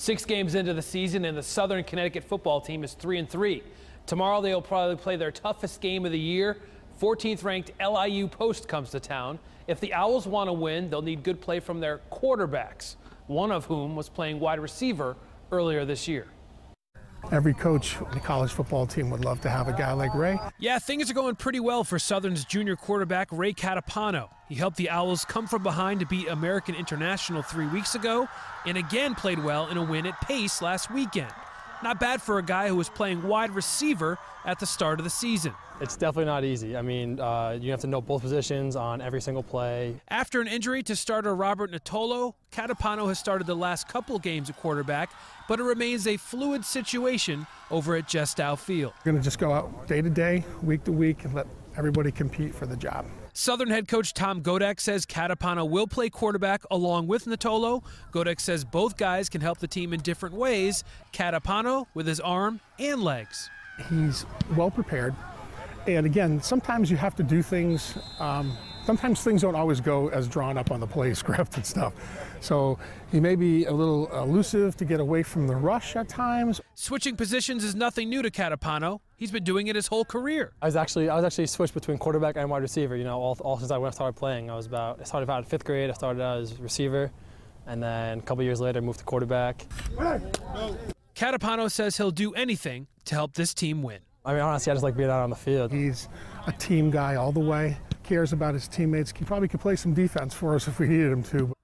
Six games into the season, and the Southern Connecticut football team is 3 and 3. Tomorrow, they'll probably play their toughest game of the year. 14th ranked LIU Post comes to town. If the Owls want to win, they'll need good play from their quarterbacks, one of whom was playing wide receiver earlier this year. Every coach in the college football team would love to have a guy like Ray. Yeah, things are going pretty well for Southern's junior quarterback, Ray Catapano. He helped the Owls come from behind to beat American International three weeks ago and again played well in a win at Pace last weekend. Not bad for a guy who was playing wide receiver at the start of the season. It's definitely not easy. I mean, uh, you have to know both positions on every single play. After an injury to starter Robert Natolo, Catapano has started the last couple games at quarterback, but it remains a fluid situation over at Jess Dow Field. We're going to just go out day to day, week to week, and let everybody compete for the job. Southern head coach Tom Godek says Catapano will play quarterback along with Natolo. Godek says both guys can help the team in different ways. Catapano with his arm and legs. He's well prepared. And again, sometimes you have to do things. Um, sometimes things don't always go as drawn up on the play script and stuff. So he may be a little elusive to get away from the rush at times. Switching positions is nothing new to Catapano. He's been doing it his whole career. I was actually I was actually switched between quarterback and wide receiver. You know, all, all since I started playing. I was about I started out in fifth grade. I started out as receiver, and then a couple years later I moved to quarterback. Catapano says he'll do anything to help this team win. I mean, honestly, I just like being out on the field. He's a team guy all the way, cares about his teammates. He probably could play some defense for us if we needed him to.